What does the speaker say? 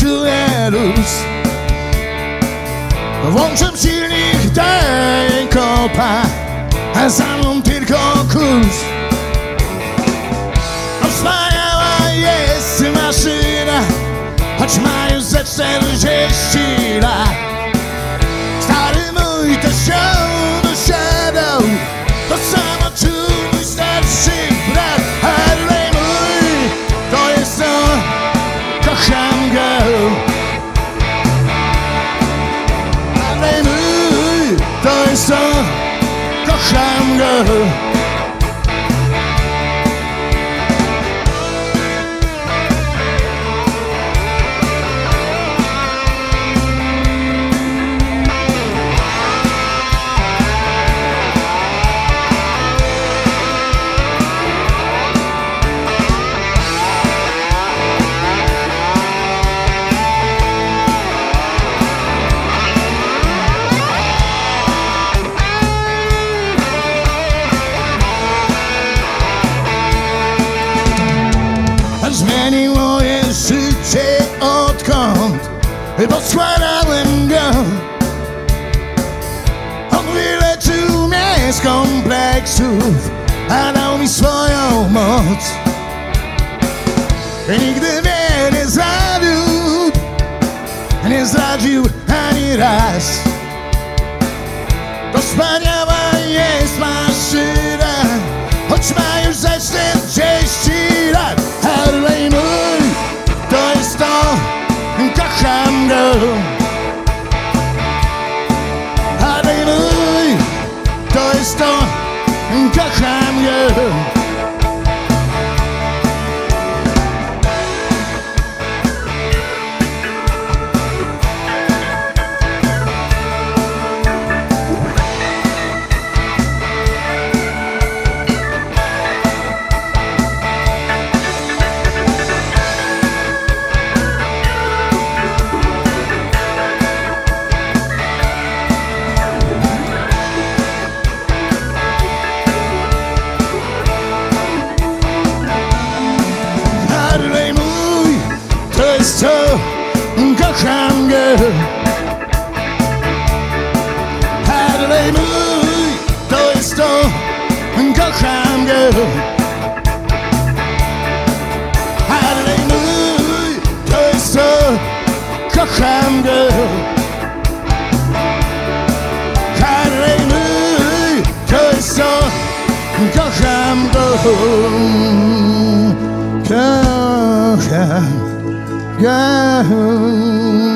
Czuję luz Włączam silnik, kopa A za mną tylko kurs. Wspaniała jest maszyna Choć ma już ze 40 lat Państwa, kocham go. Odkąd Poskładałem go. On wyleczył mnie z kompleksów A dał mi swoją moc. Nigdy mnie nie zawiódł Nie zdradził ani raz. To wspaniała kocham you. To jest to, kocham go. Mój, to jest to, kocham go. Mój, to jest to, kocham go. Mój, to jest to, kocham go. Kocham girl